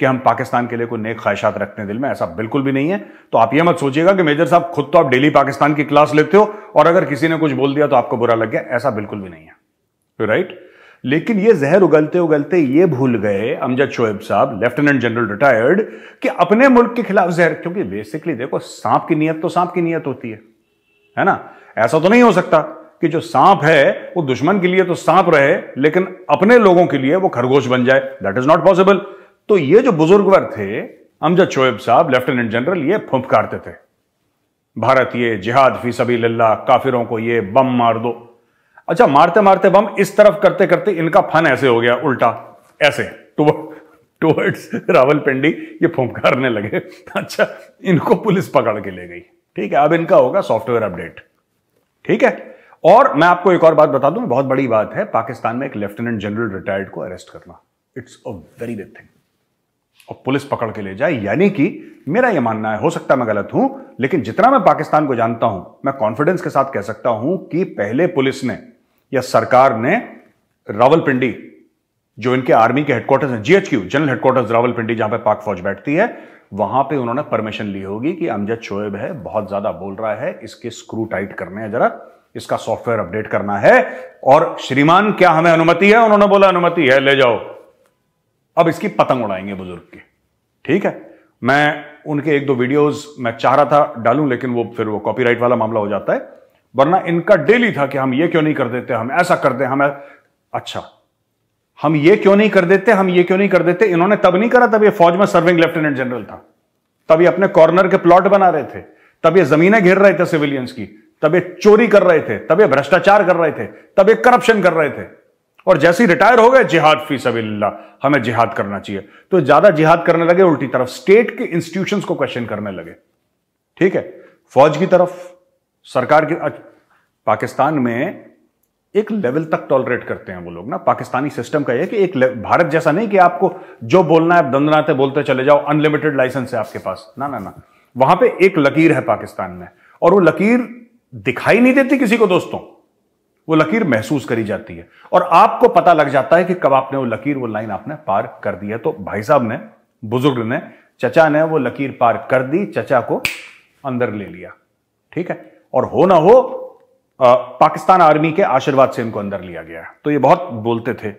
कि हम पाकिस्तान के लिए कोई नेक ख्वाहिशात रखते हैं दिल में, ऐसा बिल्कुल भी नहीं है। तो आप ये मत सोचिएगा कि मेजर साहब खुद तो आप डेली पाकिस्तान की क्लास लेते हो, और अगर किसी ने कुछ बोल दिया तो आपको बुरा लग गया, ऐसा बिल्कुल भी नहीं है। राइट लेकिन ये जहर उगलते उगलते ये भूल गए अमजद शोएब साहब, लेफ्टिनेंट जनरल रिटायर्ड, कि अपने मुल्क के खिलाफ जहर, क्योंकि बेसिकली देखो, सांप की नीयत तो सांप की नीयत होती है। है ना? ऐसा तो नहीं हो सकता कि जो सांप है, वो दुश्मन के लिए तो सांप रहे, लेकिन अपने लोगों के लिए वो खरगोश बन जाए। दैट इज़ नॉट पॉसिबल तो ये जो बुजुर्गवर थे, अमजद शोएब साहब, लेफ्टिनेंट जनरल, ये फुंफकारते थे। भारत ये जिहाद फ़ी सभी लल्ला काफिरों को ये बम मार दो। अच्छा मारते मारते बम इस तरफ़ करते करते इनका फन ऐसे हो गया, उल्टा। ऐसे टुवर्ड्स रावलपिंडी, ये फुंफकारने लगे। अच्छा इनको पुलिस पकड़ के ले गई। ठीक है, अब इनका होगा सॉफ्टवेयर अपडेट। ठीक है? और मैं आपको एक और बात बता दूँ, बहुत बड़ी बात है, पाकिस्तान में एक लेफ्टिनेंट जनरल रिटायर्ड को अरेस्ट करना। It's a very big thing. और पुलिस पकड़ के ले जाए, यानी कि मेरा यह मानना है, हो सकता है मैं गलत हूँ, लेकिन जितना मैं पाकिस्तान को जानता हूँ, मैं कॉन्फिडेंस के साथ कह सकता हूँ कि पहले पुलिस ने या सरकार ने रावलपिंडी, जो इनके आर्मी के हेडक्वार्टर्स हैं जीएचक्यू जनरल हेडक्वार्टर्स रावलपिंडी, जहाँ पे पाक फौज बैठती है, वहाँ पे उन्होंने परमिशन ली होगी कि अमजद शोएब है, बहुत ज़्यादा बोल रहा है, इसके स्क्रू टाइट करने हैं जरा, इसका सॉफ्टवेयर अपडेट करना है, और श्रीमान क्या हमें अनुमति है? उन्होंने बोला, अनुमति है, ले जाओ। अब इसकी पतंग उड़ाएँगे बुज़ुर्ग की। ठीक है? मैं उनके एक दो वीडियोस मैं चाह रहा था डालूं, लेकिन वो फिर वो कॉपीराइट वाला मामला हो जाता है। वरना इनका डेली था कि हम ये क्यों नहीं कर देते, हम ऐसा कर दे, हम अच्छा। हम ये क्यों नहीं कर देते, हम ये क्यों नहीं कर देते? इन्होंने तब नहीं करा तब ये फौज में सर्विंग लेफ्टिनेंट जनरल था। तब ये अपने कॉर्नर के प्लॉट बना रहे थे। तब ये जमीनें घेर रहे थे सिविलियंस की। तब ये चोरी कर रहे थे। तब ये भ्रष्टाचार कर रहे थे। तब ये करप्शन कर रहे थे। और जैसे ही रिटायर हो गए, जिहाद फ़ी सबिल्ला, हमें जिहाद करना चाहिए। तो ज़्यादा जिहाद करने लगे, उल्टी तरफ़ स्टेट के इंस्टीट्यूशंस को क्वेश्चन करने लगे। ठीक है? फौज की तरफ़, सरकार की पाकिस्तान में एक लेवल तक टॉलरेट करते हैं वो लोग ना। पाकिस्तानी सिस्टम का यह कि एक भारत जैसा नहीं कि आपको जो बोलना है, आप दंदनाते बोलते चले जाओ, अनलिमिटेड लाइसेंस है आपके पास। ना ना ना। वहाँ पे एक लकीर है पाकिस्तान में, और वो लकीर दिखाई नहीं देती किसी को, दोस्तों। वो लकीर महसूस करी जाती है। और आपको पता लग जाता है कि कब आपने वो लकीर वो लाइन आपने पार कर दी है। तो भाई साहब ने बुज़ुर्ग ने चचा ने वो लकीर पार कर दी चचा को अंदर ले लिया। ठीक है? और हो ना हो आ, पाकिस्तान आर्मी के आशीर्वाद से इनको अंदर लिया गया तो ये बहुत बोलते थे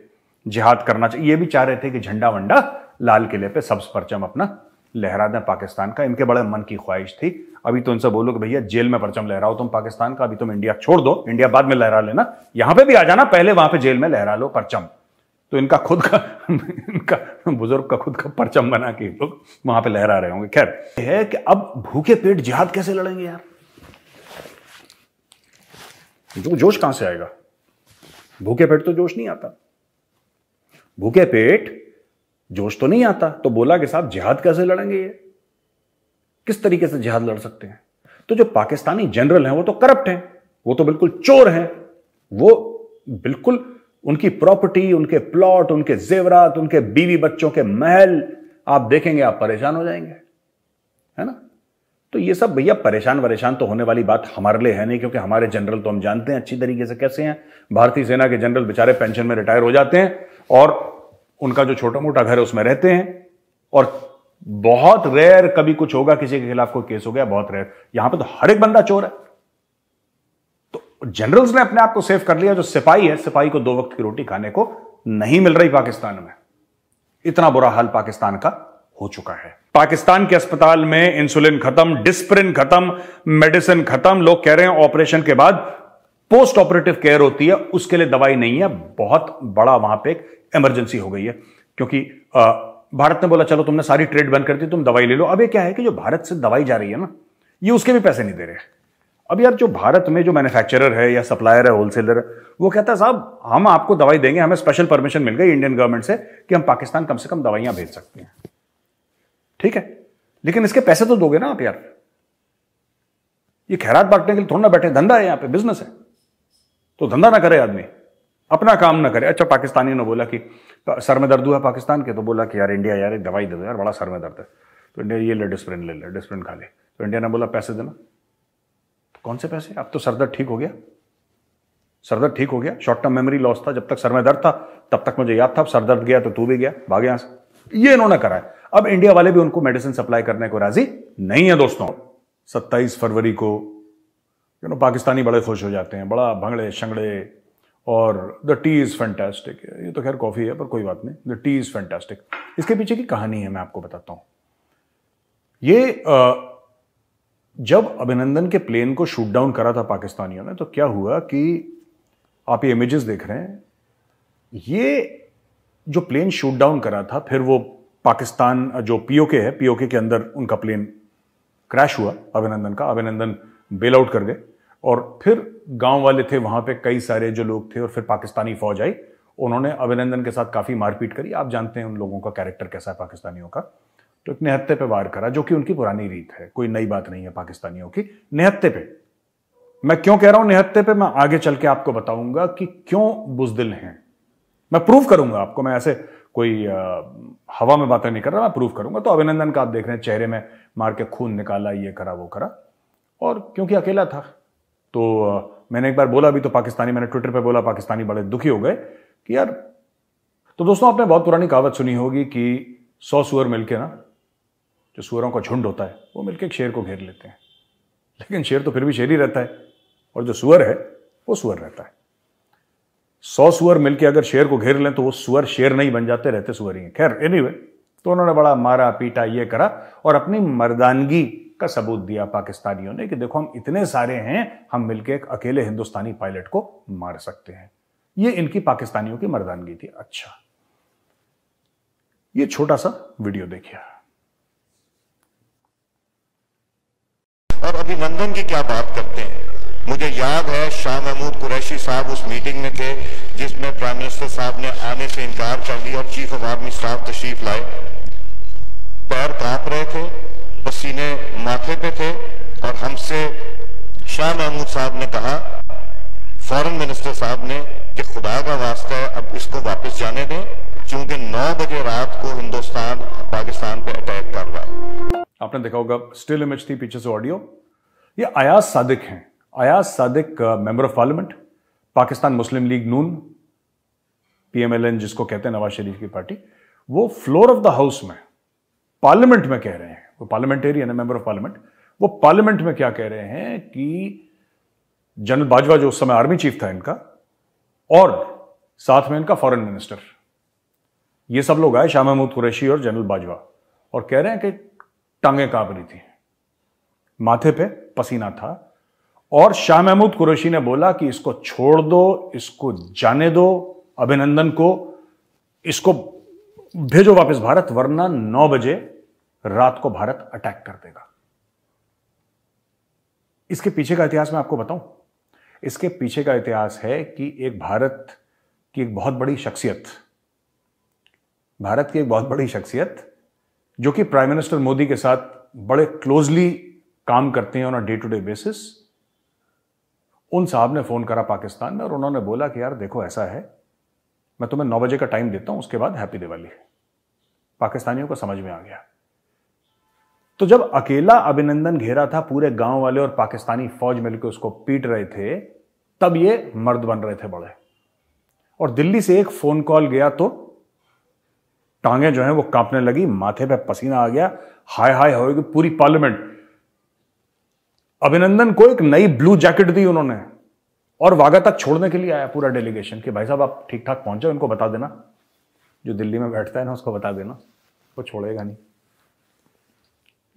जिहाद करना चाहिए ये भी चाह रहे थे कि झंडा वंडा लाल किले पे सब्ज परचम अपना लहरा दें पाकिस्तान का। इनके बड़े मन की ख्वाहिश थी। अभी तो इनसे बोलो कि भैया, जेल में परचम लहराओ तुम पाकिस्तान का, अभी तुम इंडिया छोड़ दो, इंडिया बाद में लहरा लेना। यहाँ पे भी आ जाना, पहले वहाँ पे जेल में लहरा लो परचम तो इनका खुद का, इनका बुज़ुर्ग का खुद का परचम बना के लोग वहाँ पे लहरा रहे होंगे। खैर है कि अब भूखे पेट जिहाद कैसे लड़ेंगे यार? जो जोश कहाँ से आएगा? भूखे पेट तो जोश नहीं आता। भूखे पेट जोश तो नहीं आता। तो बोला कि साहब, जिहाद कैसे लड़ेंगे ये? किस तरीके से जिहाद लड़ सकते हैं? तो जो पाकिस्तानी जनरल हैं, वो तो करप्ट हैं। वो तो बिल्कुल चोर हैं। वो बिल्कुल उनकी प्रॉपर्टी, उनके प्लॉट, उनके जेवरात, उनके बीवी बच्चों के महल, आप देखेंगे, आप परेशान हो जाएँगे। है ना? तो ये सब भैया परेशान वरेशान तो होने वाली बात हमारे लिए है नहीं, क्योंकि हमारे जनरल तो हम जानते हैं अच्छी तरीके से कैसे हैं। भारतीय सेना के जनरल बेचारे पेंशन में रिटायर हो जाते हैं और उनका जो छोटा मोटा घर है, उसमें रहते हैं। और बहुत रेयर कभी कुछ होगा, किसी के खिलाफ कोई केस हो गया, बहुत रेयर यहाँ पे तो हर एक बंदा चोर है। तो जनरल्स ने अपने आप को सेव कर लिया, जो सिपाही है, सिपाही को दो वक्त की रोटी खाने को नहीं मिल रही पाकिस्तान में। इतना बुरा हाल पाकिस्तान का हो चुका है। पाकिस्तान के अस्पताल में इंसुलिन खत्म डिस्प्रिन खत्म मेडिसिन खत्म। लोग कह रहे हैं ऑपरेशन के बाद पोस्ट ऑपरेटिव केयर होती है, उसके लिए दवाई नहीं है। बहुत बड़ा वहाँ पे इमरजेंसी हो गई है। क्योंकि भारत ने बोला, चलो, तुमने सारी ट्रेड बंद कर दी, तुम दवाई ले लो। अब ये क्या है कि जो भारत से दवाई जा रही है ना, ये उसके भी पैसे नहीं दे रहे। अब यार, जो भारत में जो मैन्युफैक्चरर है या सप्लायर है होलसेलर है वो कहता है, साहब, हम आपको दवाई देंगे, हमें स्पेशल परमिशन मिल गई इंडियन गवर्नमेंट से कि हम पाकिस्तान कम से कम दवाइयाँ भेज सकते हैं। ठीक है? लेकिन इसके पैसे तो दोगे ना आप यार। ये खैरात बांटने के लिए थोड़ा ना बैठे धंधा है यहाँ पे बिज़नेस है। तो धंधा ना करे आदमी। अपना काम ना करे। अच्छा पाकिस्तानी ने बोला कि सर में दर्द हुआ पाकिस्तान के? तो बोला कि, यार, इंडिया, यार, एक दवाई दे दो यार, बड़ा सर में दर्द है। तो इंडिया, ये ले डिस्प्रिन ले ले डिस्प्रिन खा ले। तो इंडिया ने बोला, पैसे देना। तो कौन से पैसे? अब तो सरदर्द ठीक हो गया। सरदर्द ठीक हो गया। शॉर्ट टर्म मेमोरी लॉस था। जब तक सर में दर्द था, तब तक मुझे याद था। अब सरदर्द गया तो तू भी गया, भाग यहाँ से। ये इन्होंने करा है। अब इंडिया वाले भी उनको मेडिसिन सप्लाई करने को राज़ी नहीं है, दोस्तों। 27 फरवरी को यू नो पाकिस्तानी बड़े खुश हो जाते हैं, बड़ा भंगड़े, शंगड़े और द टी इज़ फैंटेस्टिक ये तो खैर कॉफ़ी है पर कोई बात नहीं. द टी इज़ फैंटेस्टिक इसके पीछे की कहानी है मैं आपको बताता हूँ. ये आ, जब अभिनंदन के प्लेन को शूट डाउन करा था पाकिस्तानियों ने तो क्या हुआ कि आप ये इमेजेस देख रहे हैं? ये जो प्लेन शूट डाउन करा था फिर वो पाकिस्तान जो पीओके है पीओके के अंदर उनका प्लेन क्रैश हुआ अभिनंदन का. अभिनंदन बेल आउट कर गए. और फिर गाँव वाले थे, वहाँ पे कई सारे जो लोग थे और फिर पाकिस्तानी फौज आई। उन्होंने अभिनंदन के साथ काफ़ी मारपीट करी। आप जानते हैं उन लोगों का कैरेक्टर कैसा है पाकिस्तानियों का। तो एक निहत्ते पे वार करा, जो कि उनकी पुरानी रीत है। कोई नई बात नहीं है पाकिस्तानियों की। निहत्ते पे। मैं क्यों कह रहा हूँ निहत्ते पे? मैं आगे चल के आपको बताऊँगा कि क्यों बुजदिल हैं। मैं प्रूव करूँगा आपको। मैं ऐसे कोई हवा में बातें नहीं कर रहा, मैं प्रूव करूँगा। तो अभिनंदन का आप देख रहे हैं, चेहरे में मार के खून निकाला, ये करा, वो करा। और क्योंकि अकेला था तो मैंने एक बार बोला भी तो पाकिस्तानी मैंने ट्विटर पे बोला पाकिस्तानी बड़े दुखी हो गए कि यार तो दोस्तों आपने बहुत पुरानी कहावत सुनी होगी कि सौ सुअर मिलके ना जो सुअरों का झुंड होता है वो मिलके एक शेर को घेर लेते हैं। लेकिन शेर तो फिर भी शेर ही रहता है और जो सुअर है वो सुअर रहता है। सौ सुअर मिलके अगर शेर को घेर लें तो वो सुअर शेर नहीं बन जाते रहते सुअर ही खैर एनी anyway, तो उन्होंने बड़ा मारा पीटा ये करा और अपनी मर्दानगी का सबूत दिया पाकिस्तानियों ने कि देखो हम इतने सारे हैं, हम मिलकर एक अकेले हिंदुस्तानी पायलट को मार सकते हैं। ये इनकी पाकिस्तानियों की मर्दानगी थी। अच्छा। ये छोटा सा वीडियो देखिए। और अभिनंदन की क्या बात करते हैं? मुझे याद है शाह महमूद कुरैशी साहब उस मीटिंग में थे, जिसमें प्राइम मिनिस्टर साहब ने आने से इनकार कर दिया और चीफ ऑफ़ आर्मी स्टाफ तशरीफ़ लाए। पैर काँप रहे थे। पसीने माथे पे थे और हमसे शाह महमूद साहब ने कहा, फॉरेन मिनिस्टर साहब ने कि खुदा का वास्ता है, अब इसको वापस जाने दें, क्योंकि 9 बजे रात को हिंदुस्तान पाकिस्तान पे अटैक कर रहा है। आपने देखा होगा स्टिल इमेज थी पीछे से ऑडियो ये अयाज सादिक हैं। Ayaz Sadiq member of parliament Pakistan Muslim League Noon PMLN जिसको कहते हैं नवाज़ शरीफ की पार्टी, वो फ्लोर ऑफ़ द हाउस में पार्लियामेंट में कह रहे हैं, वो पार्लियामेंटेरियन है मेंबर ऑफ़ पार्लियामेंट वो पार्लियामेंट में क्या कह रहे हैं कि जनरल बाजवा जो उस समय आर्मी चीफ था इनका, और साथ में इनका फॉरेन मिनिस्टर ये सब लोग आए, शाह महमूद कुरैशी और जनरल बाजवा, और कह रहे हैं कि टांगे काँप रही थी। माथे पे पसीना था, और शाह महमूद कुरैशी ने बोला कि इसको छोड़ दो, इसको जाने दो, अभिनंदन को, इसको भेजो वापस भारत, वरना नौ बजे रात को भारत अटैक कर देगा। इसके पीछे का इतिहास मैं आपको बताऊँ। इसके पीछे का इतिहास है कि एक भारत की एक बहुत बड़ी शख्सियत, भारत की एक बहुत बड़ी शख्सियत, जो कि प्राइम मिनिस्टर मोदी के साथ बड़े क्लोजली काम करते हैं on a day to day basis उन साहब ने फ़ोन करा पाकिस्तान में और उन्होंने बोला कि यार देखो ऐसा है मैं तुम्हें नौ बजे का टाइम देता हूँ, उसके बाद हैप्पी दिवाली पाकिस्तानियों को समझ में आ गया। तो जब अकेला अभिनंदन घेरा था पूरे गाँव वाले और पाकिस्तानी फौज मिलकर उसको पीट रहे थे, तब ये मर्द बन रहे थे बड़े। और दिल्ली से एक फ़ोन कॉल गया तो टांगे जो है वो कांपने लगी, माथे पे पसीना आ गया, हाय हाय होगी पूरी पार्लियामेंट। अभिनंदन को एक नई ब्लू जैकेट दी उन्होंने। और वागा तक छोड़ने के लिए आया पूरा डेलीगेशन कि भाई साहब, आप ठीक ठाक पहुँचे उनको बता देना। जो दिल्ली में बैठता है ना, उसको बता देना। वो छोड़ेगा नहीं।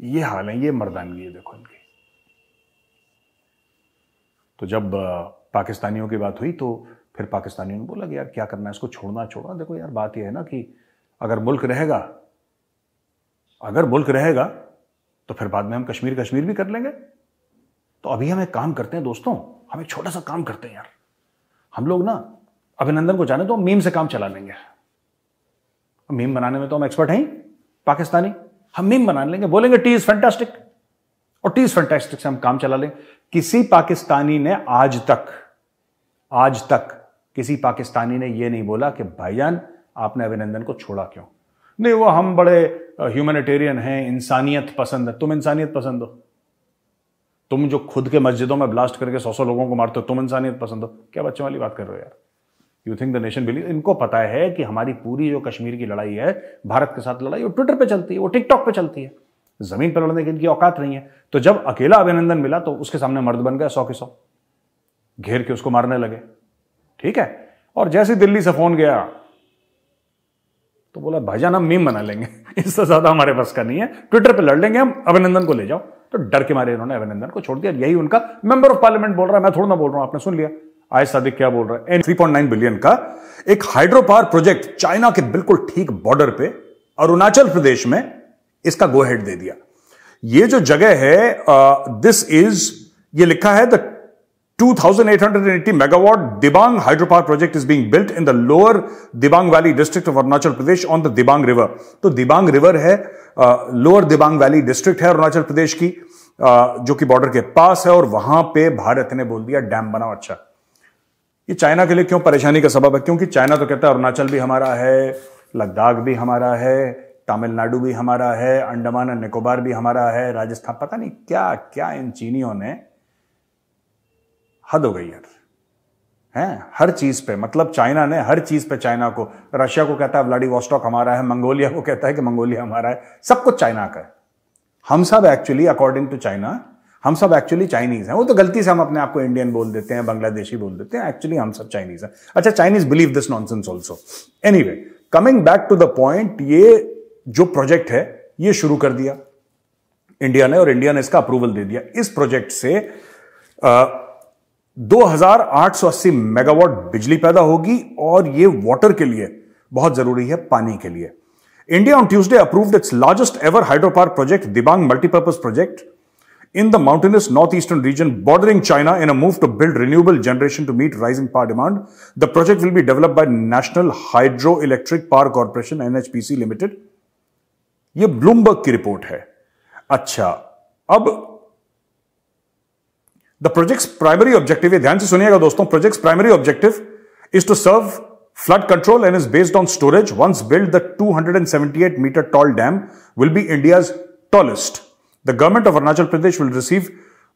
ये हाल है, ये मर्दानगी है, देखो इनकी। तो जब पाकिस्तानियों की बात हुई तो फिर पाकिस्तानियों ने बोला कि यार, क्या करना है, इसको छोड़ना छोड़ना। देखो यार, बात यह है ना कि अगर मुल्क रहेगा, अगर मुल्क रहेगा तो फिर बाद में हम कश्मीर कश्मीर भी कर लेंगे। तो अभी हम एक काम करते हैं, दोस्तों हम एक छोटा सा काम करते हैं यार। हम लोग ना अभिनंदन को जाने तो मीम से काम चला लेंगे। मीम बनाने में तो हम एक्सपर्ट हैं पाकिस्तानी। हम मीम बना लेंगे, बोलेंगे टी इज़ फैंटास्टिक और टी इज़ फैंटास्टिक से हम काम चला लेंगे किसी पाकिस्तानी ने आज तक आज तक किसी पाकिस्तानी ने यह नहीं बोला कि भाईजान, आपने अभिनंदन को छोड़ा क्यों? नहीं, वो हम बड़े ह्यूमैनिटेरियन हैं, इंसानियत पसंद है। तुम इंसानियत पसंद हो। तुम जो खुद के मस्जिदों में ब्लास्ट करके सौ सौ लोगों को मारते हो, तुम इंसानियत पसंद हो। क्या बच्चों वाली बात कर रहे हो यार? You think the nation believe इनको पता है कि हमारी पूरी जो कश्मीर की लड़ाई है, भारत के साथ लड़ाई, वो ट्विटर पे चलती है, वो टिकटॉक पे चलती है। ज़मीन पर लड़ने की इनकी औकात नहीं है। तो जब अकेला अभिनंदन मिला तो उसके सामने मर्द बन गया सौ के सौ। घेर के उसको मारने लगे। ठीक है? और जैसे दिल्ली से फ़ोन गया तो बोला भाईजान हम मीम बना लेंगे। इससे ज़्यादा हमारे पास का नहीं है। ट्विटर पे लड़ लेंगे हम, अभिनंदन को ले जाओ। तो डर के मारे इन्होंने अभिनंदन को छोड़ दिया। यही उनका मेंबर ऑफ़ पार्लियामेंट बोल रहा है। मैं थोड़ा ना बोल रहा हूँ, आपने सुन लिया। आज सादिक क्या बोल रहा है? थ्री पॉइंट नाइन बिलियन का एक हाइड्रो पावर प्रोजेक्ट चाइना के बिल्कुल ठीक बॉर्डर पे अरुणाचल प्रदेश में इसका गो हेड दे दिया। ये जो जगह है दिस इज़ ये लिखा है the 2880 megawatt Dibang hydropower project is being built in the lower Dibang Valley district of Arunachal Pradesh on the Dibang river. तो दिबांग रिवर है लोअर दिबांग वैली डिस्ट्रिक्ट है अरुणाचल प्रदेश की जो कि बॉर्डर के पास है और वहाँ पे भारत ने बोल दिया, डैम बनाओ अच्छा। ये चाइना के लिए क्यों परेशानी का सबब है? क्योंकि चाइना तो कहता है, अरुणाचल भी हमारा है, लद्दाख भी हमारा है, तमिलनाडु भी हमारा है, अंडमान और निकोबार भी हमारा है, राजस्थान। पता नहीं क्या क्या इन चीनियों ने हद हो गई यार। है हर चीज़ पे। मतलब चाइना ने हर चीज़ पे चाइना को रशिया को कहता है व्लाडी वॉस्टॉक हमारा है। मंगोलिया को कहता है कि मंगोलिया हमारा है। सब कुछ चाइना का है। हम सब एक्चुअली अकॉर्डिंग टू चाइना हम सब एक्चुअली चाइनीज़ हैं। वो तो गलती से हम अपने आप को इंडियन बोल देते हैं बांग्लादेशी बोल देते हैं। एक्चुअली हम सब चाइनीज़ हैं। अच्छा Chinese believe this nonsense also anyway coming back to the point ये जो प्रोजेक्ट है ये शुरू कर दिया। इंडिया ने और इंडिया ने इसका अप्रूवल दे दिया। इस प्रोजेक्ट से आ, 2880 मेगावाट बिजली पैदा होगी और ये वाटर के लिए बहुत ज़रूरी है, पानी के लिए। India on Tuesday approve its largest ever hydro hydropower project, Dibang multipurpose project. In the mountainous north eastern region bordering China in a move to build renewable generation to meet rising power demand the project will be develop by national hydro electric power corporation, NHPC limited. ये Bloomberg की report है। अच्छा अब the project primary objective ध्यान से सुनिएगा दोस्तों project primary objective is to serve flood control and is based on storage once build the 278 meter tall dam will be India tallest the government of Arunachal Pradesh will receive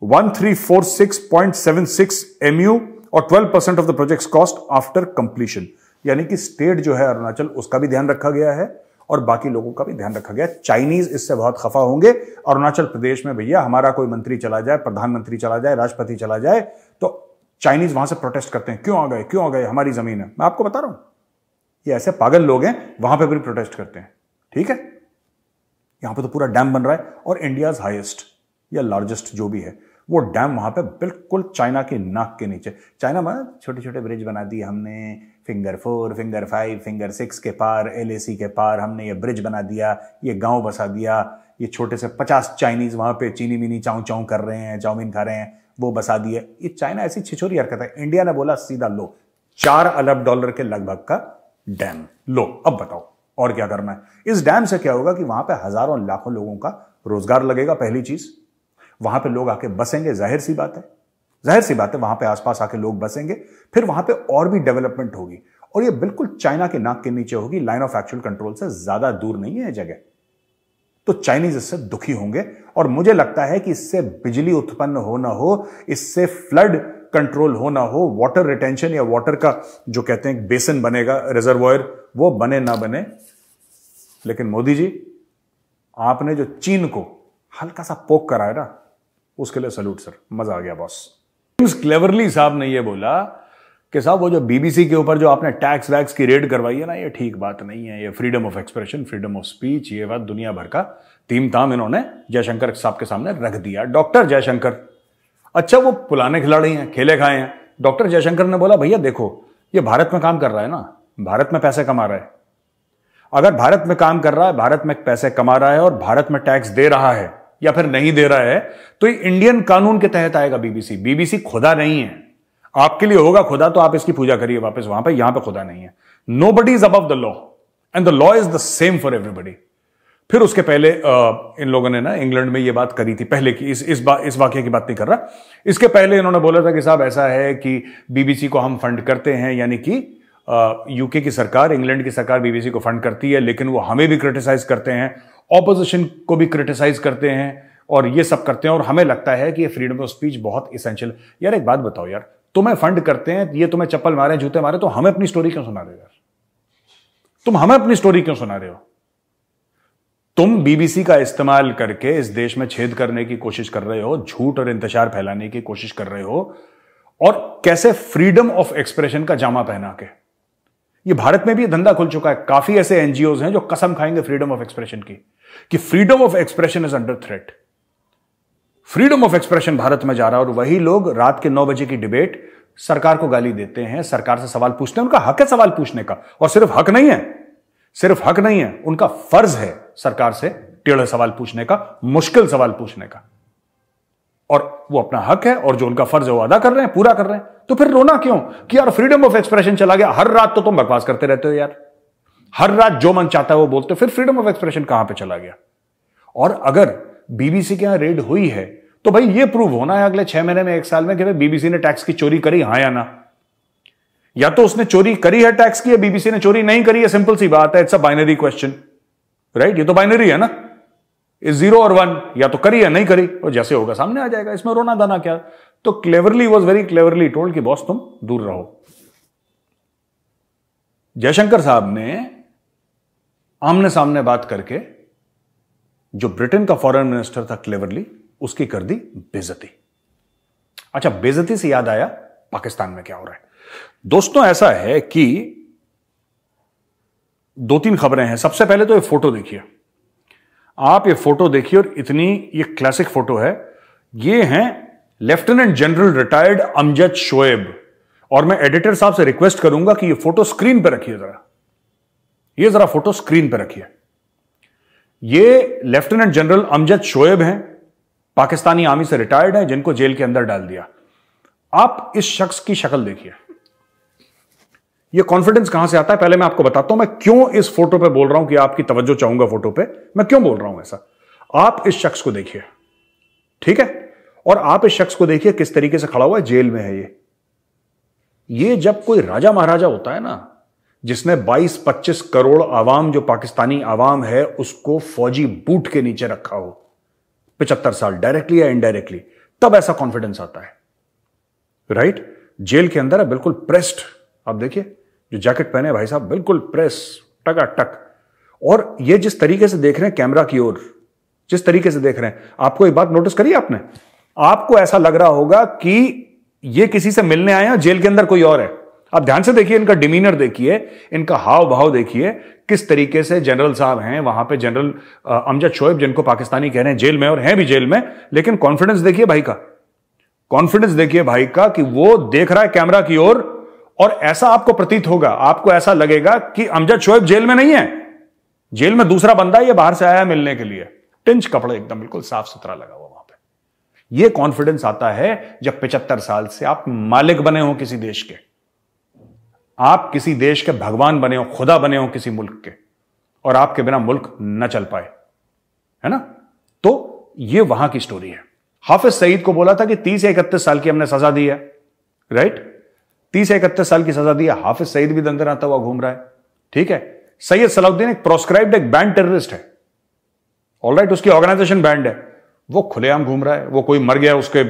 one three four six point seven six M U और 12 percent of the project cost after completion यानी कि state जो है अरुणाचल उसका भी ध्यान रखा गया है। और बाकी लोगों का भी ध्यान रखा गया। चाइनीज़ इससे बहुत खफा होंगे। अरुणाचल प्रदेश में भैया, हमारा कोई मंत्री चला जाए, प्रधानमंत्री चला जाए, राष्ट्रपति चला जाए तो चाइनीज़ वहाँ से प्रोटेस्ट करते हैं। क्यों आ गए? क्यों आ गए? हमारी ज़मीन है। मैं आपको बता रहा हूँ। ये ऐसे पागल लोग हैं, वहाँ पर भी प्रोटेस्ट करते हैं। ठीक है? यहाँ पे तो पूरा डैम बन रहा है और इंडिया हाइएस्ट या लार्जेस्ट जो भी है, वो डैम वहाँ पे बिल्कुल चाइना के नाक के नीचे। चाइना में छोटे छोटे ब्रिज बना दिए हमने finger four finger five finger six के पार एलएसी के पार हमने ये ब्रिज बना दिया, ये गाँव बसा दिया, ये छोटे से पचास चाइनीज़ वहाँ पे चीनी मीनी चाऊ चाऊ कर रहे हैं, चाउमीन खा रहे हैं, वो बसा दिए। ये चाइना ऐसी छिछोरी हरकत है। इंडिया ने बोला, सीधा लो, चार अरब डॉलर के लगभग का डैम लो, अब बताओ, और क्या करना है? इस डैम से क्या होगा कि वहाँ पे हज़ारों लाखों लोगों का रोज़गार लगेगा, पहली चीज़। वहाँ पे लोग आके बसेंगे, ज़ाहिर सी बात है। ज़ाहिर सी बात है, वहाँ पे आसपास आके लोग बसेंगे, फिर वहाँ पे और भी डेवलपमेंट होगी। और ये बिल्कुल चाइना के नाक के नीचे होगी लाइन ऑफ़ एक्चुअल कंट्रोल से ज़्यादा दूर नहीं है जगह। तो चाइनीज़ इससे दुखी होंगे, और मुझे लगता है कि इससे बिजली उत्पन्न हो ना हो, इससे फ्लड कंट्रोल हो ना हो वाटर रिटेंशन या वाटर का जो कहते हैं बेसन बनेगा रिजर्वॉयर वो बने ना बने। लेकिन मोदी जी, आपने जो चीन को हल्का सा पोक कराया ना, उसके लिए सल्यूट सर मज़ा आ गया बॉस क्लेवरली साहब ने यह बोला कि साहब, वो जो बीबीसी के ऊपर जो आपने टैक्स वैक्स की रेड करवाई है ना, ये ठीक बात नहीं है, ये freedom of expression freedom of speech ये बात दुनिया भर का तीम ताम इन्होंने जयशंकर साहब के सामने रख दिया। डॉक्टर जयशंकर अच्छा वो पुराने खिलाड़ी हैं, खेले खाए हैं। डॉक्टर जयशंकर ने बोला, भैया देखो, ये भारत में काम कर रहा है ना, भारत में पैसे कमा रहा है। अगर भारत में काम कर रहा है, भारत में पैसे कमा रहा है और भारत में टैक्स दे रहा है या फिर नहीं दे रहा है तो ये इंडियन कानून के तहत आएगा बीबीसी बीबीसी खुदा नहीं है। आपके लिए होगा खुदा तो आप इसकी पूजा करिए वापस वहाँ पर यहाँ पर खुदा नहीं है। Nobody is above the law and the law is the same for everybody फिर उसके पहले इन लोगों ने ना इंग्लैंड में ये बात करी थी पहले की इस इस, बा, इस वाक्य की बात नहीं कर रहा। इसके पहले इन्होंने बोला था कि साहब ऐसा है कि बीबीसी को हम फंड करते हैं यानी कि यूके की सरकार इंग्लैंड की सरकार बीबीसी को फंड करती है लेकिन वो हमें भी क्रिटिसाइज करते हैं ऑपोजिशन को भी क्रिटिसाइज करते हैं और ये सब करते हैं और हमें लगता है कि ये फ्रीडम ऑफ़ स्पीच बहुत इसेंशियल यार, एक बात बताओ यार, तुम्हें फंड करते हैं, ये तुम्हें चप्पल मारे, जूते मारे तो हमें अपनी स्टोरी क्यों सुना रहे हो यार? तुम हमें अपनी स्टोरी क्यों सुना रहे हो? तुम बीबीसी का इस्तेमाल करके इस देश में छेद करने की कोशिश कर रहे हो, झूठ और इंतज़ार फैलाने की कोशिश कर रहे हो, और कैसे फ्रीडम ऑफ़ एक्सप्रेशन का जामा पहना के? ये भारत में भी धंधा खुल चुका है। काफ़ी ऐसे एनजीओ हैं जो कसम खाएँगे फ्रीडम ऑफ़ एक्सप्रेशन की। कि freedom of expression is under threat freedom of expression Bharat में जा रहा है और वही लोग रात के नौ बजे की डिबेट सरकार को गाली देते हैं, सरकार से सवाल पूछते हैं, उनका हक है सवाल पूछने का। और सिर्फ़ हक नहीं है, सिर्फ़ हक नहीं है, उनका फ़र्ज़ है सरकार से टेढ़े सवाल पूछने का, मुश्किल सवाल पूछने का। और वो अपना हक है और जो उनका फ़र्ज़ है वो अदा कर रहे हैं, पूरा कर रहे हैं। तो फिर रोना क्यों? कि यार फ्रीडम ऑफ़ एक्सप्रेशन चला गया, हर रात तो तुम बकवास करते रहते हो यार। हर रात जो मन चाहता है वो बोलते फिर फ्रीडम ऑफ़ एक्सप्रेशन कहाँ पे चला गया? और अगर बीबीसी के यहाँ रेड हुई है तो भाई ये प्रूव होना है अगले छह महीने में, एक साल में कि भाई बीबीसी ने टैक्स की चोरी करी, हाँ या ना? या तो उसने चोरी करी है टैक्स की या बीबीसी ने चोरी नहीं करी है सिंपल सी बात है it's a binary question right ये तो बाइनरी है ना? इस ज़ीरो और वन या तो करी या नहीं करी और जैसे होगा, सामने आ जाएगा, इसमें रोना दाना क्या? तो cleverly was very cleverly told कि बॉस तुम दूर रहो। जयशंकर साहब ने आमने सामने बात करके जो ब्रिटेन का फॉरेन मिनिस्टर था क्लेवरली, उसकी कर दी बेजती अच्छा बेजती से याद आया पाकिस्तान में क्या हो रहा है। दोस्तों, ऐसा है कि दो तीन खबरें हैं। सबसे पहले तो ये फ़ोटो देखिए। आप ये फ़ोटो देखिए और इतनी ये क्लासिक फ़ोटो है। ये हैं lieutenant general retired Amjad Shoaib. और मैं एडिटर साहब से रिक्वेस्ट करूँगा कि ये फ़ोटो स्क्रीन पर रखिए जरा। ये जरा फ़ोटो स्क्रीन पर रखिए। ये लेफ्टिनेंट जनरल अमजद शोएब हैं, पाकिस्तानी आर्मी से रिटायर्ड हैं, जिनको जेल के अंदर डाल दिया। आप इस शख्स की शक्ल देखिए। ये कॉन्फिडेंस कहाँ से आता है? पहले मैं आपको बताता हूँ, मैं क्यों इस फ़ोटो पे बोल रहा हूँ कि आपकी तवज्जो चाहूँगा फ़ोटो पे। मैं क्यों बोल रहा हूँ ऐसा? आप इस शख्स को देखिए। ठीक है? और आप इस शख्स को देखिए, किस तरीके से खड़ा हुआ है, जेल में है ये। ये जब कोई राजा महाराजा होता है ना जिसने 22-25 करोड़ आवाम, जो पाकिस्तानी आवाम है, उसको फौजी बूट के नीचे रखा हो। पिछहत्तर साल डायरेक्टली या इनडायरेक्टली तब ऐसा कॉन्फिडेंस आता है। राइट जेल के अंदर है, बिल्कुल प्रेस्ड आप देखिए, जो जैकेट पहने भाई साहब, बिल्कुल प्रेस टका टक और ये जिस तरीके से देख रहे हैं कैमरा की ओर, जिस तरीके से देख रहे हैं, आपको एक बात नोटिस करी आपने? आपको ऐसा लग रहा होगा कि ये किसी से मिलने आए हैं, जेल के अंदर कोई और है। आप ध्यान से देखिए, इनका डिमीनर देखिए, इनका हाव भाव देखिए, किस तरीके से जनरल साहब हैं, वहाँ पे जनरल अमजद शोएब, जिनको पाकिस्तानी कह रहे हैं, जेल में और हैं भी जेल में, लेकिन कॉन्फिडेंस देखिए भाई का। कॉन्फिडेंस देखिए भाई का कि वो देख रहा है कैमरा की ओर, और ऐसा आपको प्रतीत होगा, आपको ऐसा लगेगा कि अमजद शोएब जेल में नहीं है। जेल में दूसरा बंदा ये बाहर से आया मिलने के लिए। टिंच कपड़े एकदम बिल्कुल साफ़ सुथरा लगा हुआ वहाँ पे। ये कॉन्फिडेंस आता है जब पिचहत्तर साल से आप मालिक बने हो किसी देश के। आप किसी देश के भगवान बने हो, खुदा बने हो किसी मुल्क के, और आपके बिना मुल्क न चल पाए, है ना? तो ये वहाँ की स्टोरी है। हाफिज सईद को बोला था कि तीस या इकतीस साल की हमने सजा दी है राइट तीस इकतीस साल की सजा दी है। हाफिज सईद भी दंदन आता हुआ घूम रहा है, ठीक है? सैयद सलाउद्दीन एक प्रोस्क्राइब्ड एक बैंड टेररिस्ट है। ऑल राइट उसकी ऑर्गेनाइजेशन बैंड है। वो खुलेआम घूम रहा है, वो कोई मर गया, उसके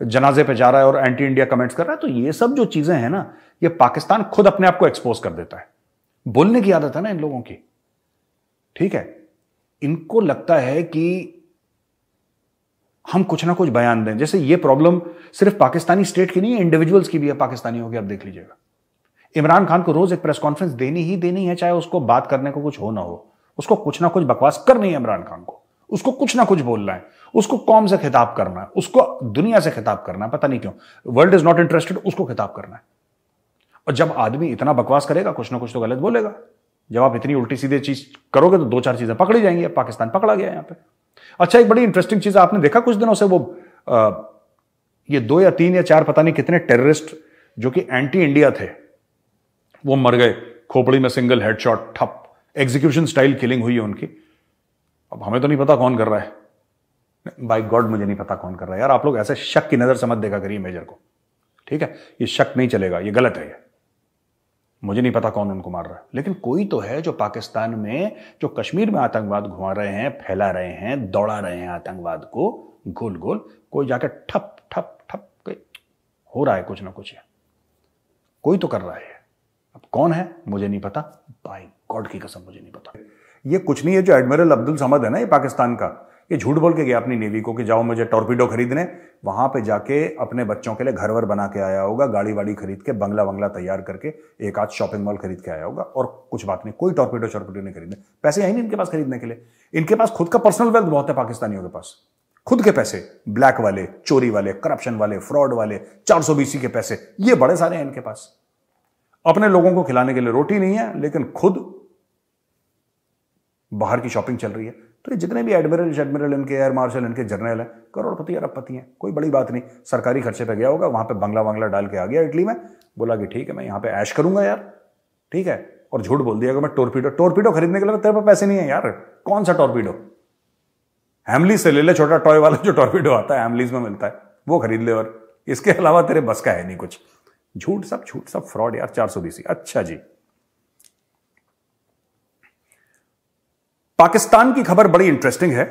जनाजे पे जा रहा है और एंटी इंडिया कमेंट्स कर रहा है। तो ये सब जो चीज़ें हैं ना ये पाकिस्तान खुद अपने आप को एक्सपोज कर देता है। बोलने की आदत है ना इन लोगों की। ठीक है? इनको लगता है कि हम कुछ ना कुछ बयान दें। जैसे ये प्रॉब्लम सिर्फ़ पाकिस्तानी स्टेट की नहीं है इंडिविजुअल्स की भी है, पाकिस्तानियों की, आप देख लीजिएगा। इमरान खान को रोज एक प्रेस कॉन्फ्रेंस देनी ही देनी है, चाहे उसको बात करने को कुछ हो ना हो। उसको कुछ ना कुछ बकवास करनी है इमरान खान को। उसको कुछ ना कुछ बोलना है। उसको कौम से खिताब करना है। उसको दुनिया से खिताब करना है, पता नहीं क्यों। वर्ल्ड इज़ नॉट इंटरेस्टेड उसको खिताब करना है। और जब आदमी इतना बकवास करेगा कुछ ना कुछ तो गलत बोलेगा। जब आप इतनी उल्टी सीधे चीज़ करोगे तो दो चार चीज़ें पकड़ी जाएँगी पाकिस्तान पकड़ा गया यहाँ पे। अच्छा एक बड़ी इंटरेस्टिंग चीज़ आपने देखा कुछ दिनों से वो आ, ये दो या तीन या चार पता नहीं कितने टेररिस्ट जो कि एंटी इंडिया थे वो मर गए। खोपड़ी में सिंगल हेडशॉट ठप। एग्जीक्यूशन स्टाइल किलिंग हुई है उनकी। अब हमें तो नहीं पता कौन कर रहा है। बाई गॉड मुझे नहीं पता कौन कर रहा है। यार आप लोग ऐसे शक की नज़र समझ देखा करिए मेजर को। ठीक है? ये शक नहीं चलेगा ये गलत है ये। मुझे नहीं पता कौन उनको मार रहा है। लेकिन कोई तो है जो पाकिस्तान में, जो कश्मीर में आतंकवाद घुमा रहे हैं, फैला रहे हैं, दौड़ा रहे हैं आतंकवाद को गोल गोल कोई जाकर ठप ठप ठप हो रहा है कुछ ना कुछ। कोई तो कर रहा है। अब कौन है? मुझे नहीं पता। बाई गॉड की कसम, मुझे नहीं पता। ये कुछ नहीं है, जो एडमिरल अब्दुल समद है ना, ये पाकिस्तान का। ये झूठ बोल के गया अपनी नेवी को कि जाओ मुझे टॉर्पीडो खरीदने। वहाँ पे जाके अपने बच्चों के लिए घर वर बना के आया होगा गाड़ी वाड़ी खरीद के बंगला बंगला तैयार करके, एक आध शॉपिंग मॉल खरीद के आया होगा, और कुछ बात नहीं, कोई टॉर्पीडो शॉर्पीडो नहीं खरीदने। पैसे है नहीं इनके पास खरीदने के लिए। इनके पास खुद का पर्सनल वेल्थ बहुत है पाकिस्तानियों के पास। खुद के पैसे ब्लैक वाले, चोरी वाले करप्शन वाले फ्रॉड वाले, चार सौ बीसी के पैसे, ये बड़े सारे हैं इनके पास। अपने लोगों को खिलाने के लिए रोटी नहीं है, लेकिन खुद बाहर की शॉपिंग चल रही है। तो ये जितने भी एडमिरल एडमिरल इनके, एयर मार्शल इनके जनरल हैं, करोड़पति, अरबपति हैं, कोई बड़ी बात नहीं। सरकारी खर्चे पे गया होगा, वहाँ पे बंगला बंगला डाल के आ गया इटली में, बोला कि ठीक है, मैं यहाँ पे ऐश करूँगा यार, ठीक है, और झूठ बोल दिया कि मैं टोरपीडो टोरपीडो खरीदने के लिए तेरे पास पैसे नहीं है यार, कौन सा टोरपीडो? हैमलीज से ले ले, छोटा टॉय वाला जो टॉर्पीडो आता है हैमलीज में मिलता है, वो खरीद ले और इसके अलावा तेरे बस का है नहीं कुछ। झूठ सब झूठ सब फ्रॉड यार, चार सौ बीसी। अच्छा जी। पाकिस्तान की खबर बड़ी इंटरेस्टिंग है।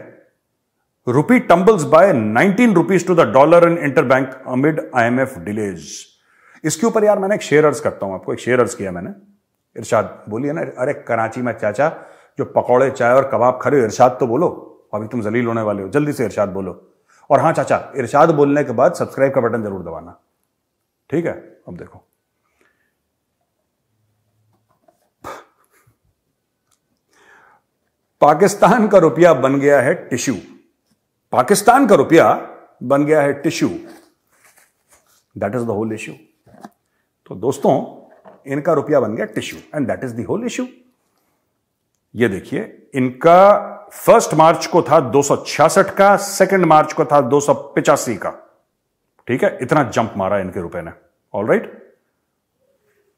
Rupee tumbles by 19 rupees to the dollar in interbank amid IMF delays इसके ऊपर यार मैंने एक शेयर अर्ज़ करता हूँ, आपको एक शेयर अर्ज़ किया मैंने। इरशाद, बोलिए ना, अरे कराची में चाचा, जो पकौड़े, चाय और कबाब खरे इरशाद तो बोलो। अभी तुम जलील होने वाले हो, जल्दी से इरशाद बोलो। और हाँ चाचा, इरशाद बोलने के बाद सब्सक्राइब का बटन ज़रूर दबाना। ठीक है? अब देखो। पाकिस्तान का रुपया बन गया है टिश्यू। पाकिस्तान का रुपया बन गया है tissue. That is the whole issue तो दोस्तों, इनका रुपया बन गया tissue and that is the whole issue ये देखिए, इनका फ़र्स्ट मार्च को था दो सौ छियासठ का सेकंड मार्च को था दो का। ठीक है? इतना जंप मारा इनके रुपए ने। All right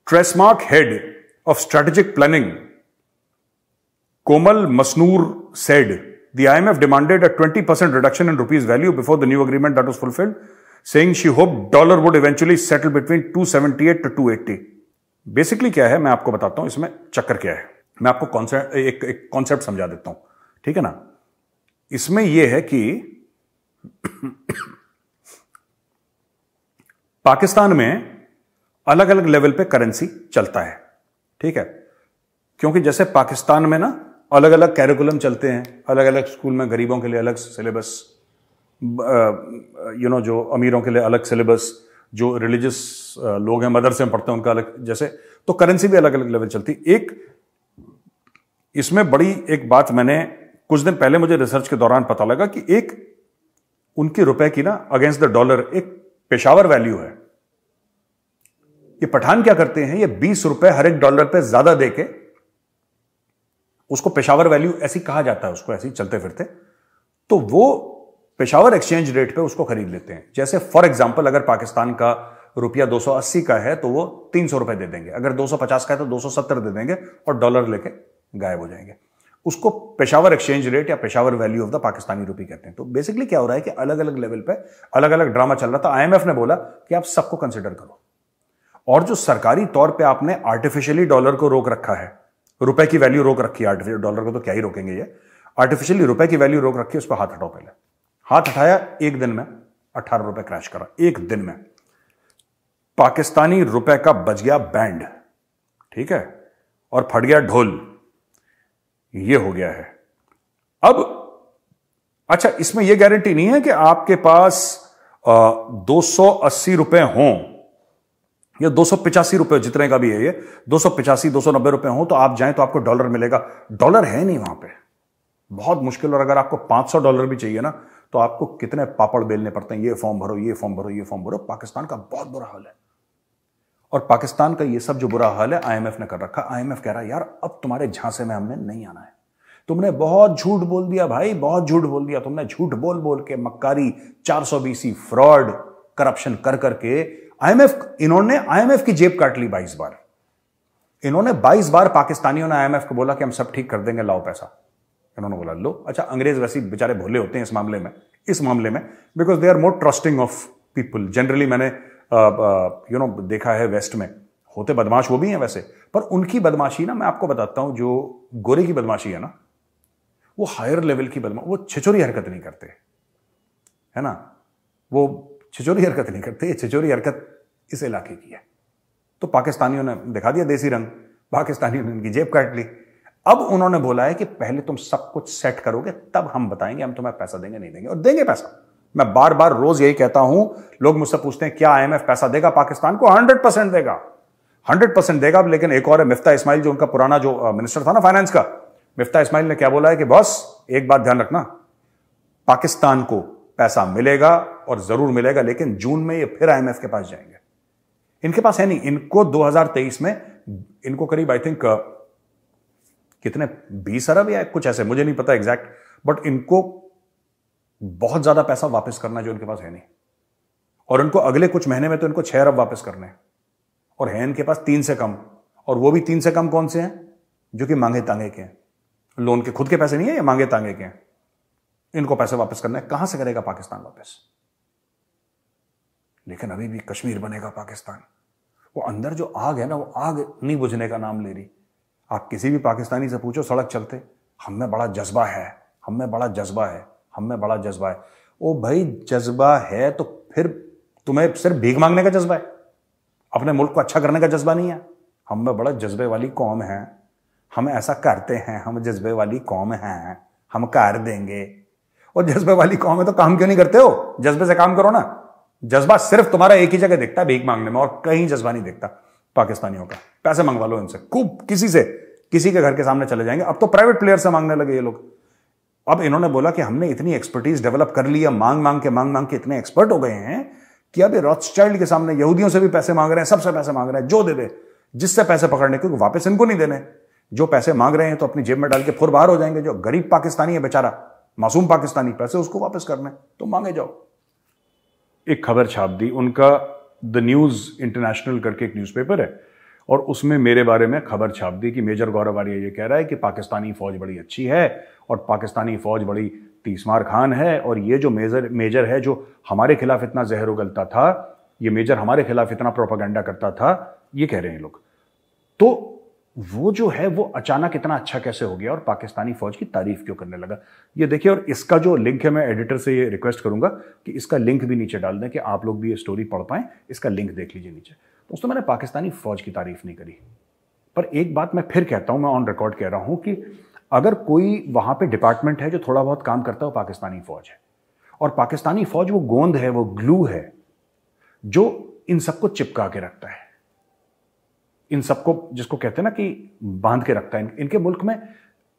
Tresmark head of strategic planning Komal Mansoor said the IMF demanded a 20% reduction in rupees value before the new agreement that was fulfilled, saying she hoped dollar would eventually settle between 278 to 280. Basically क्या है मैं आपको बताता हूँ इसमें चक्कर क्या है मैं आपको कॉन्सेप्ट एक, एक कॉन्सेप्ट समझा देता हूँ ठीक है ना इसमें यह है कि पाकिस्तान में अलग अलग लेवल पे करेंसी चलता है ठीक है क्योंकि जैसे पाकिस्तान में ना अलग अलग कैरिकुलम चलते हैं अलग अलग स्कूल में गरीबों के लिए अलग सिलेबस यू नो जो अमीरों के लिए अलग सिलेबस जो रिलीजियस लोग हैं, मदरसे में पढ़ते हैं, उनका अलग, जैसे तो करेंसी भी अलग अलग लेवल चलती। एक, इसमें बड़ी एक बात मैंने कुछ दिन पहले मुझे रिसर्च के दौरान पता लगा कि एक, उनकी रुपए की ना अगेंस्ट द डॉलर एक पेशावर वैल्यू है। ये पठान क्या करते हैं? ये बीस रुपए हर एक डॉलर पे ज़्यादा देके उसको पेशावर वैल्यू ऐसी कहा जाता है, उसको ऐसी चलते फिरते तो वो पेशावर एक्सचेंज रेट पे उसको खरीद लेते हैं। जैसे फॉर एग्ज़ाम्पल अगर पाकिस्तान का रुपया 280 का है तो वो तीन सौ रुपए दे देंगे। अगर 250 का है तो 270 दे देंगे और डॉलर लेके गायब हो जाएँगे। उसको पेशावर एक्सचेंज रेट या Peshawar value of the Pakistani rupee कहते हैं। तो बेसिकली क्या हो रहा है कि अलग अलग लेवल पे अलग अलग ड्रामा चल रहा था। आईएमएफ ने बोला कि आप सबको कंसिडर करो। और जो सरकारी तौर पे आपने आर्टिफिशियली डॉलर को रोक रखा है रुपए की वैल्यू रोक रखी है आर्टिफिशियल डॉलर को तो क्या ही रोकेंगे ये? आर्टिफिशियली रुपए की वैल्यू रोक रखी है, उस पर हाथ हटाओ पहले। हाथ हटाया, एक दिन में अठारह रुपए क्रैश करा, एक दिन में। पाकिस्तानी रुपए का बच गया बैंड ठीक है? और फट गया ढोल। ये हो गया है। अब अच्छा इसमें यह गारंटी नहीं है कि आपके पास दो सौ अस्सी रुपए हों। या दो सौ पिचासी रुपए जितने का भी है ये, दो सौ पिचासी, दो सौ नब्बे रुपए हो तो आप जाएँ तो आपको डॉलर मिलेगा। डॉलर है नहीं वहाँ पे। बहुत मुश्किल, और अगर आपको पाँच सौ डॉलर भी चाहिए ना तो आपको कितने पापड़ बेलने पड़ते हैं? ये फॉर्म भरो, ये फॉर्म भरो, ये फॉर्म भरो। पाकिस्तान का बहुत बुरा हाल है। और पाकिस्तान का ये सब जो बुरा हाल है, आईएमएफ ने कर रखा। आईएमएफ कह रहा है, यार, अब तुम्हारे झांसे में हमने नहीं आना है। तुमने बहुत झूठ बोल दिया भाई, बहुत झूठ बोल दिया। तुमने झूठ बोल बोल के मक्कारी चार सौ बीसी फ्रॉड, करप्शन कर करके आईएमएफ इन्होंने आईएमएफ की जेब काट ली बाईस बार। इन्होंने बाईस बार पाकिस्तानियों ने आईएमएफ को बोला कि हम सब ठीक कर देंगे, लाओ पैसा। इन्होंने बोला, लो। अच्छा अंग्रेज़ वैसे बेचारे भोले होते हैं इस मामले में, इस मामले में because they are more trusting of people generally मैंने यू नो देखा है वेस्ट में। होते बदमाश वो भी हैं वैसे, पर उनकी बदमाशी ना, मैं आपको बताता हूँ, जो गोरे की बदमाशी है ना, वो हायर लेवल की बदमाश वो छिचोरी हरकत नहीं करते, है ना? वो छिचोरी हरकत नहीं करते, ये छिचोरी हरकत इस इलाके की है। तो पाकिस्तानियों ने दिखा दिया देसी रंग, पाकिस्तानियों ने उनकी जेब काट ली। अब उन्होंने बोला है कि पहले तुम सब कुछ सेट करोगे, तब हम बताएँगे, हम तुम्हें पैसा देंगे, नहीं देंगे, और देंगे पैसा। मैं बार बार रोज यही कहता हूँ, लोग मुझसे पूछते हैं, क्या आईएमएफ पैसा देगा? पाकिस्तान को हंड्रेड परसेंट देगा। हंड्रेड परसेंट देगा लेकिन एक और है, मिफ्ता इस्माइल, जो उनका पुराना जो मिनिस्टर था ना फाइनेंस का, मिफ्ता इस्माइल ने क्या बोला है कि बॉस, एक बात ध्यान रखना, पाकिस्तान को पैसा मिलेगा और ज़रूर मिलेगा, लेकिन जून में ये फिर आईएमएफ के पास जाएँगे। इनके पास है नहीं। इनको 2023 में, इनको करीब आई थिंक कितने 20 अरब या कुछ ऐसे, मुझे नहीं पता एग्जैक्ट बट इनको बहुत ज़्यादा पैसा वापस करना जो इनके पास है नहीं। और उनको अगले कुछ महीने में तो इनको छह अरब वापस करने और है इनके पास तीन से कम। और वो भी तीन से कम कौन से हैं? जो कि मांगे तांगे के हैं। लोन के, खुद के पैसे नहीं है या मांगे तांगे के हैं? इनको पैसे वापस करना कहाँ से करेगा पाकिस्तान वापस? लेकिन अभी भी कश्मीर बनेगा पाकिस्तान। वो अंदर जो आग है ना, वो आग नहीं बुझने का नाम ले रही। आप किसी भी पाकिस्तानी से पूछो, सड़क चलते। हम में बड़ा जज्बा है। हम में बड़ा जज्बा है। हम में बड़ा जज्बा है। ओ भाई, जज्बा है तो फिर तुम्हें सिर्फ़ भीख मांगने का जज्बा है। अपने मुल्क को अच्छा करने का जज्बा नहीं है। हम में बड़ा जज्बे वाली कौम है। हम ऐसा करते हैं। हम जज्बे वाली कौम हैं। हम कर देंगे। और जज्बे वाली कौम है तो काम क्यों नहीं करते हो? जज्बे से काम करो ना। जज्बा सिर्फ़ तुम्हारा एक ही जगह दिखता है भीख मांगने में और कहीं जज्बा नहीं दिखता पाकिस्तानियों का। पैसे मंगवा लो इनसे। खूब किसी से, किसी के घर के सामने चले जाएँगे। अब तो प्राइवेट प्लेयर से मांगने लगे ये लोग। अब इन्होंने बोला कि हमने इतनी एक्सपर्टीज डेवलप कर ली है, मांग मांग के, मांग मांग के इतने एक्सपर्ट हो गए हैं कि अब चाइल्ड के सामने यहूदियों से भी पैसे मांग रहे हैं, सबसे पैसे मांग रहे हैं, जो दे दे, जिससे पैसे पकड़ने क्योंकि वापस इनको नहीं देने। जो पैसे मांग रहे हैं तो अपनी जेब में डाल के फुर बाहर हो जाएँगे, जो गरीब पाकिस्तानी है बेचारा। मासूम पाकिस्तानी पैसे उसको वापस करने तो मांगे जाओ। एक खबर छाप दी, उनका द न्यूज़ इंटरनेशनल करके एक न्यूज़पेपर है, और उसमें मेरे बारे में खबर छाप दी कि मेजर गौरव आर्य ये कह रहा है कि पाकिस्तानी फौज बड़ी अच्छी है, और पाकिस्तानी फौज बड़ी तीसमार खान है, और ये जो मेजर मेजर है जो हमारे खिलाफ इतना जहर उगलता था, ये मेजर हमारे खिलाफ इतना प्रोपागेंडा करता था, ये कह रहे हैं लोग। तो वो जो है, वो अचानक इतना अच्छा कैसे हो गया और पाकिस्तानी फौज की तारीफ़ क्यों करने लगा? ये देखिए, और इसका जो लिंक है, मैं एडिटर से ये रिक्वेस्ट करूँगा कि इसका लिंक भी नीचे डाल दें कि आप लोग भी ये स्टोरी पढ़ पाएँ। इसका लिंक देख लीजिए नीचे। दोस्तों, मैंने पाकिस्तानी फौज की तारीफ़ नहीं करी। पर एक बात मैं फिर कहता हूँ, मैं ऑन रिकॉर्ड कह रहा हूँ कि अगर कोई वहाँ पे डिपार्टमेंट है जो थोड़ा बहुत काम करता है, वो पाकिस्तानी फौज है। और पाकिस्तानी फौज वो गोंद है, वो ग्लू है, जो इन सबको चिपका के रखता है। इन सबको, जिसको कहते हैं ना कि बाँध के रखता है इनके मुल्क में,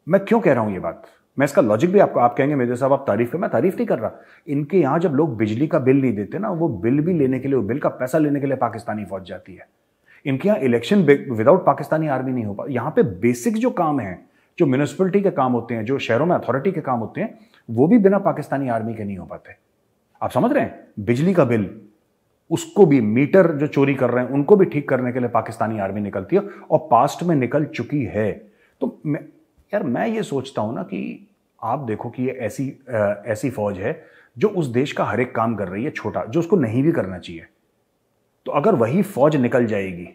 मैं क्यों कह रहा हूँ ये बात? मैं इसका लॉजिक भी आपको, आप कहेंगे, मेरे साहब, आप तारीफ़ मैं तारीफ़ नहीं कर रहा। इनके यहाँ जब लोग बिजली का बिल नहीं देते ना, वो बिल भी लेने के लिए बिल का पैसा लेने के लिए पाकिस्तानी फौज जाती है। इनके यहाँ इलेक्शन विदाउट पाकिस्तानी आर्मी नहीं हो पा, यहाँ पे बेसिक जो काम है, जो म्यूनिसपैलिटी के काम होते हैं, जो शहरों में अथॉरिटी के काम होते हैं, वो भी बिना पाकिस्तानी आर्मी के नहीं हो पाते। आप समझ रहे हैं? बिजली का बिल उसको भी मीटर जो चोरी कर रहे हैं उनको भी ठीक करने के लिए पाकिस्तानी आर्मी निकलती है और पास्ट में निकल चुकी है। तो मैं यार मैं ये सोचता हूँ ना कि आप देखो कि ये ऐसी आ, ऐसी फौज है जो उस देश का हर एक काम कर रही है छोटा जो उसको नहीं भी करना चाहिए। तो अगर वही फौज निकल जाएगी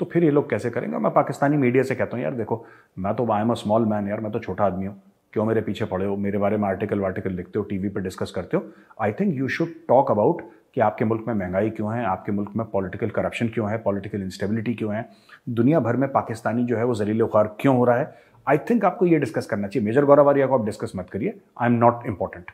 तो फिर ये लोग कैसे करेंगे? मैं पाकिस्तानी मीडिया से कहता हूँ यार देखो मैं तो I am a small man यार मैं तो छोटा आदमी हूँ। क्यों मेरे पीछे पड़े हो? मेरे बारे में आर्टिकल वार्टिकल लिखते हो टीवी पर डिस्कस करते हो? I think you should talk about कि आपके मुल्क में महँगाई क्यों है, आपके मुल्क में पॉलिटिकल करप्शन क्यों है पॉलिटिकल इंस्टेबिलिटी क्यों है, दुनिया भर में पाकिस्तानी जो है वो जलील उखार क्यों हो रहा है? आई थिंक आपको ये डिस्कस करना चाहिए। मेजर गौरव को आप डिस्कस मत करिए। I am not important